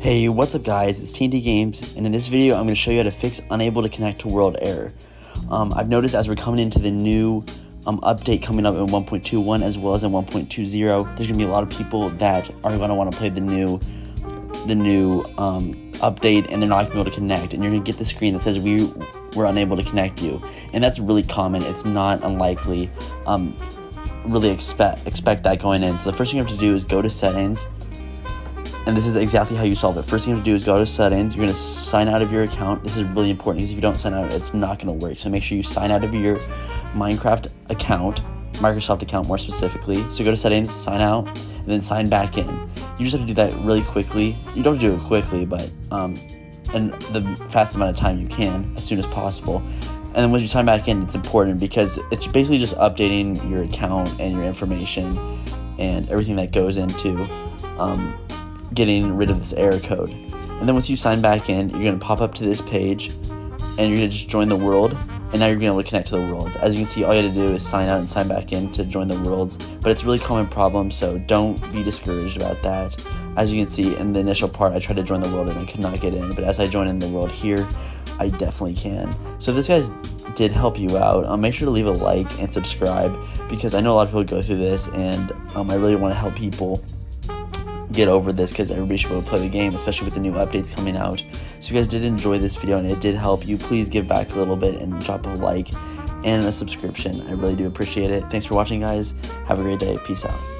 Hey, what's up guys? It's TNT Gamez, and in this video I'm going to show you how to fix unable to connect to world error. Um, I've noticed as we're coming into the new um, update coming up in 1.21 as well as in 1.20, there's going to be a lot of people that are going to want to play the new the new um, update and they're not going to be able to connect and you're going to get the screen that says we were unable to connect you and that's really common it's not unlikely um, really expect expect that going in so the first thing you have to do is go to settings and this is exactly how you solve it. First thing you have to do is go to settings. You're going to sign out of your account. This is really important because if you don't sign out, it's not going to work. So make sure you sign out of your Minecraft account, Microsoft account more specifically. So go to settings, sign out, and then sign back in. You just have to do that really quickly. You don't have to do it quickly, but um, in the fastest amount of time you can, as soon as possible. And then once you sign back in, it's important because it's basically just updating your account and your information and everything that goes into um, getting rid of this error code. And then once you sign back in, you're going to pop up to this page and you're going to just join the world. And now you're going to be able to connect to the worlds. As you can see, all you have to do is sign out and sign back in to join the worlds. But it's a really common problem, so don't be discouraged about that. As you can see, in the initial part, I tried to join the world and I could not get in. But as I join in the world here, I definitely can. So if this guys did help you out, um, make sure to leave a like and subscribe because I know a lot of people go through this and um, I really want to help people get over this because everybody should be able to play the game, especially with the new updates coming out. So if you guys did enjoy this video and it did help you, please give back a little bit and drop a like and a subscription. I really do appreciate it. Thanks for watching, guys. Have a great day. Peace out.